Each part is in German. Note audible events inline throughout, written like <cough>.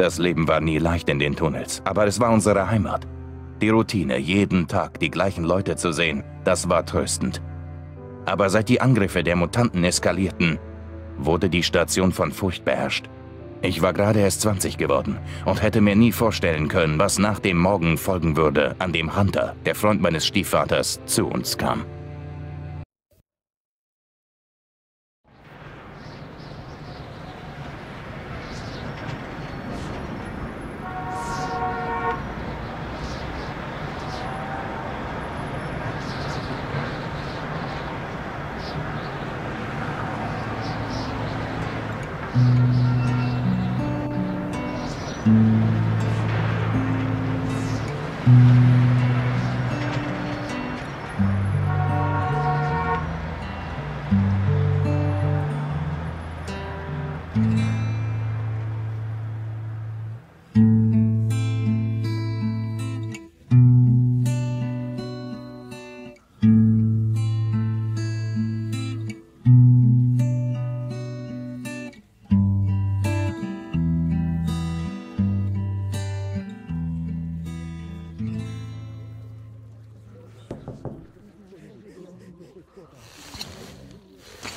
Das Leben war nie leicht in den Tunnels, aber es war unsere Heimat. Die Routine, jeden Tag die gleichen Leute zu sehen, das war tröstend. Aber seit die Angriffe der Mutanten eskalierten, wurde die Station von Furcht beherrscht. Ich war gerade erst 20 geworden und hätte mir nie vorstellen können, was nach dem Morgen folgen würde, an dem Hunter, der Freund meines Stiefvaters, zu uns kam.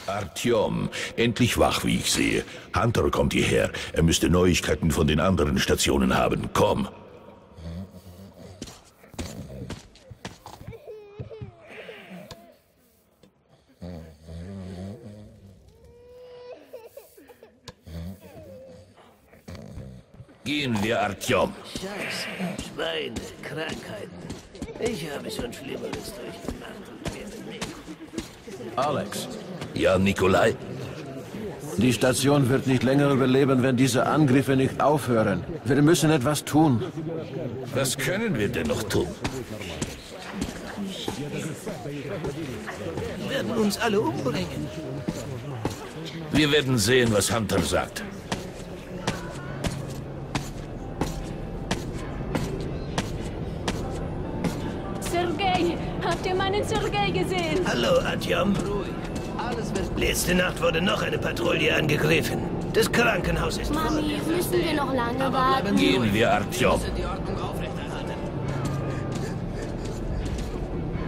Artyom, endlich wach, wie ich sehe. Hunter kommt hierher. Er müsste Neuigkeiten von den anderen Stationen haben. Komm. Gehen wir, Artyom. Scheiße, Schweine, Krankheiten. Ich habe schon Schlimmeres durchgemacht. Alex, Ja, Nikolai? die Station wird nicht länger überleben, wenn diese Angriffe nicht aufhören. Wir müssen etwas tun. Was können wir denn noch tun? Die werden uns alle umbringen. Wir werden sehen, was Hunter sagt. Sergei, habt ihr meinen Sergei gesehen? Hallo, Adjom. Letzte Nacht wurde noch eine Patrouille angegriffen. Das Krankenhaus ist voll. Mami, müssen wir noch lange warten? Gehen wir, Artyom.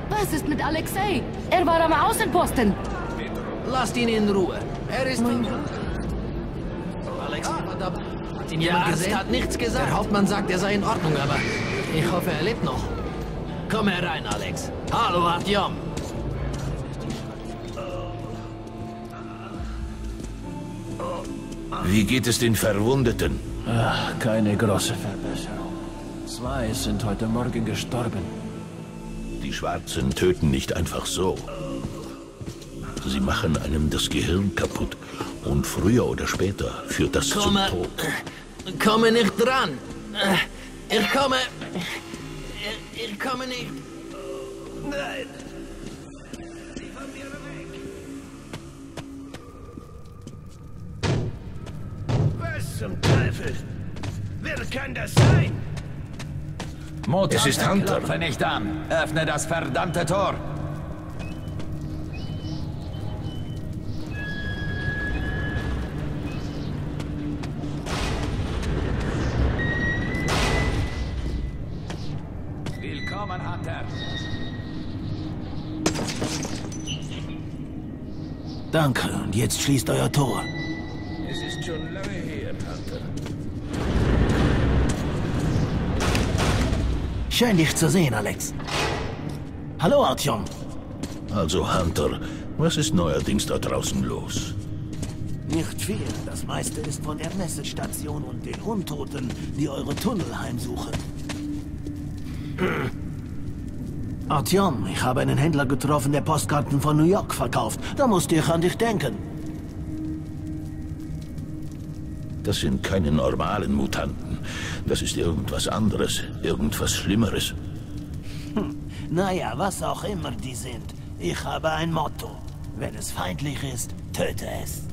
Was ist mit Alexei? Er war am Außenposten. Lasst ihn in Ruhe. Er ist... Alex, verdammt. Hat ihn jemand gesehen? hat nichts gesagt. Der Hauptmann sagt, er sei in Ordnung, aber ich hoffe, er lebt noch. Komm herein, Alex. Hallo, Artyom. Wie geht es den Verwundeten? Ach, keine große Verbesserung. Zwei sind heute Morgen gestorben. Die Schwarzen töten nicht einfach so. Sie machen einem das Gehirn kaputt. Und früher oder später führt das zum Komme... Tod. Komme nicht dran. Ich komme... Ich, ich komme nicht... Nein! Zum Teufel? Wer kann das sein? Es ist Hunter. Klopfe nicht an. Öffne das verdammte Tor. Willkommen, Hunter. Danke, und jetzt schließt euer Tor. Schön, dich zu sehen, Alex. Hallo, Artyom. Also, Hunter, was ist neuerdings da draußen los? Nicht viel. Das meiste ist von der Messestation und den Untoten, die eure Tunnel heimsuchen. <clears throat> Artyom, ich habe einen Händler getroffen, der Postkarten von New York verkauft. Da musste ich an dich denken. Das sind keine normalen Mutanten. Das ist irgendwas anderes, irgendwas Schlimmeres. Naja, was auch immer die sind. Ich habe ein Motto. Wenn es feindlich ist, töte es.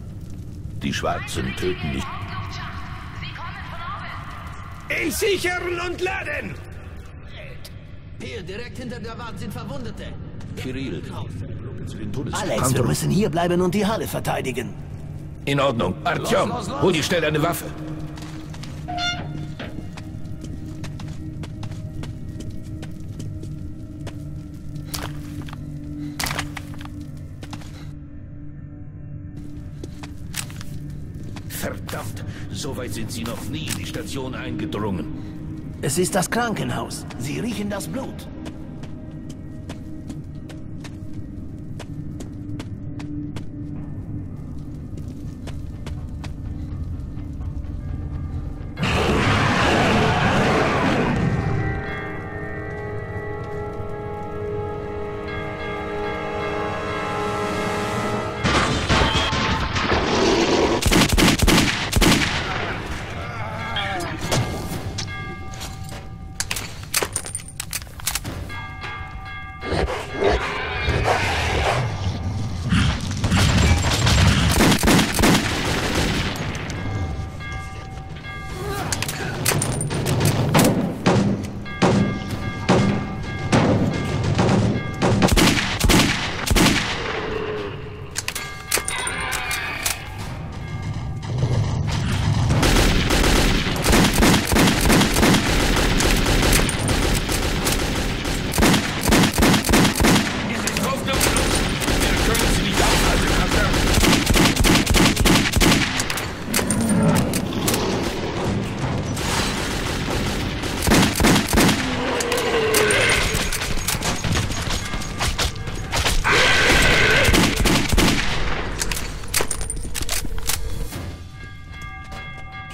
Die Schwarzen töten nicht. Entsichern und laden! Hier, direkt hinter der Wand sind Verwundete. Kirill. Alex, wir müssen hier bleiben und die Halle verteidigen. In Ordnung. Artyom, hol dir schnell eine Waffe. Verdammt, so weit sind sie noch nie in die Station eingedrungen. Es ist das Krankenhaus. Sie riechen das Blut.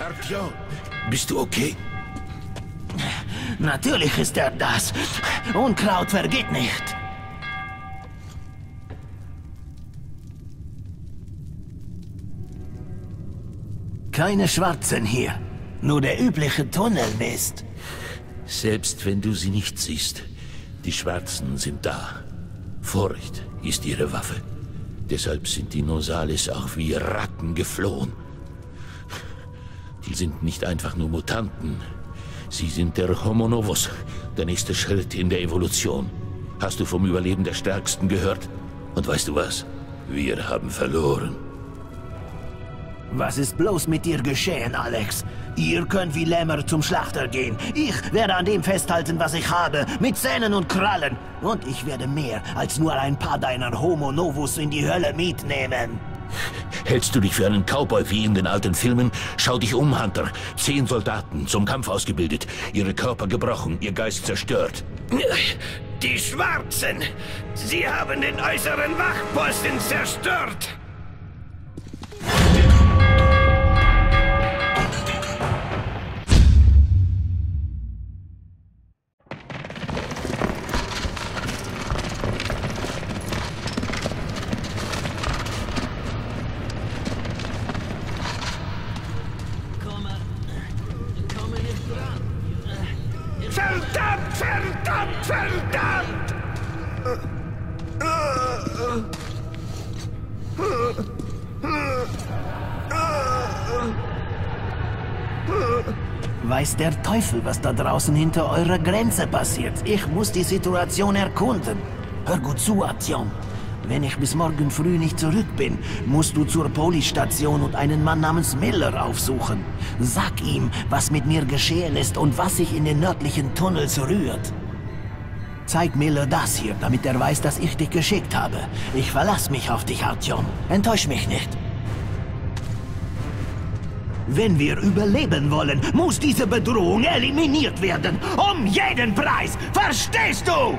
Artyom, bist du okay? Natürlich ist er das. Unkraut vergeht nicht. Keine Schwarzen hier. Nur der übliche Tunnelmist. Selbst wenn du sie nicht siehst, die Schwarzen sind da. Furcht ist ihre Waffe. Deshalb sind die Nosales auch wie Ratten geflohen. Sind nicht einfach nur Mutanten. Sie sind der Homo Novus, der nächste Schritt in der Evolution. Hast du vom Überleben der Stärksten gehört? Und weißt du was? Wir haben verloren. Was ist bloß mit dir geschehen, Alex? Ihr könnt wie Lämmer zum Schlachter gehen. Ich werde an dem festhalten, was ich habe, mit Zähnen und Krallen. Und ich werde mehr als nur ein paar deiner Homo Novus in die Hölle mitnehmen. Hältst du dich für einen Cowboy wie in den alten Filmen? Schau dich um, Hunter. Zehn Soldaten, zum Kampf ausgebildet, ihre Körper gebrochen, ihr Geist zerstört. Die Schwarzen! Sie haben den äußeren Wachposten zerstört! Verdammt! Weiß der Teufel, was da draußen hinter eurer Grenze passiert. Ich muss die Situation erkunden. Hör gut zu, Artyom. Wenn ich bis morgen früh nicht zurück bin, musst du zur Polistation und einen Mann namens Miller aufsuchen. Sag ihm, was mit mir geschehen ist und was sich in den nördlichen Tunnels rührt. Zeig Miller das hier, damit er weiß, dass ich dich geschickt habe. Ich verlass mich auf dich, Artyom. Enttäusch mich nicht. Wenn wir überleben wollen, muss diese Bedrohung eliminiert werden. Um jeden Preis. Verstehst du?